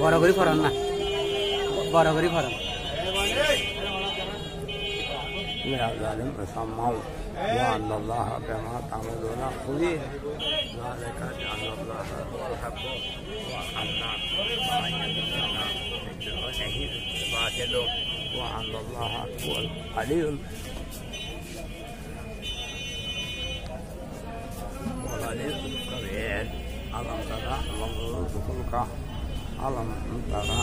বড় করে ফরান না বড় করে ফরান من الظالم فسموا وأن الله بما تعملون خبير ذلك أن الله هو الحق وأن ما يدعون من دونه باطل وأن الله هو العلي al-fulka alam antara